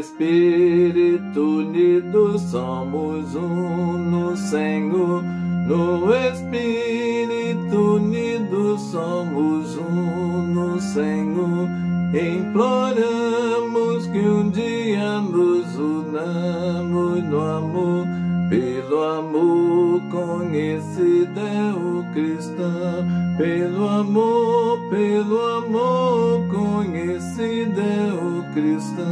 Espírito unido somos um no Senhor. No Espírito unido somos um no Senhor. Imploramos que um dia nos unamos no amor. Pelo amor conhecido é o cristão, pelo amor, pelo amor conhecido é o cristão.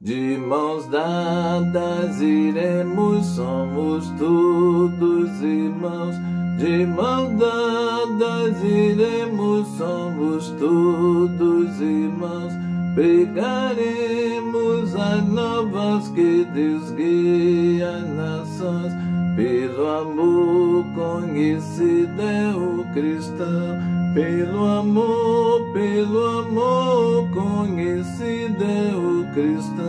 De mãos dadas iremos, somos todos irmãos. De mãos dadas iremos, somos todos irmãos. Pregaremos as novas que Deus guia as nações. Pelo amor conhecido é o cristão. Pelo amor, pelo amor conhecido é o cristão.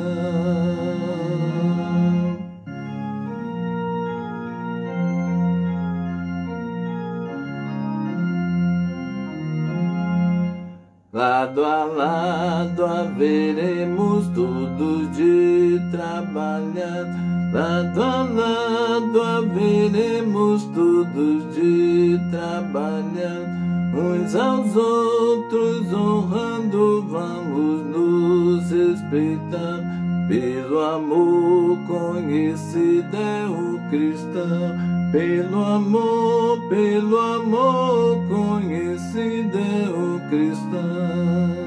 Lado a lado haveremos todos de trabalhar. Lado a lado haveremos todos de trabalhar. Uns aos outros honrando, vamos nos respeitar. Pelo amor conhecido é o cristão. Pelo amor, pelo amor conhecido é o cristão.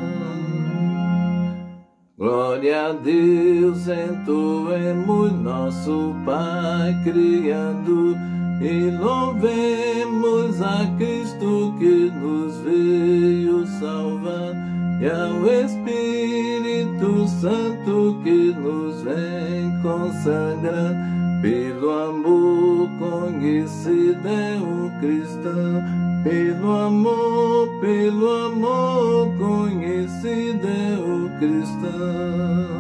Glória a Deus, entoemos nosso Pai Criador e louvemos a Cristo que nos veio salvar e ao Espírito Santo que nos vem consagrar. Pelo amor conhecido é o cristão, pelo amor, pelo amor conhecido é o cristão.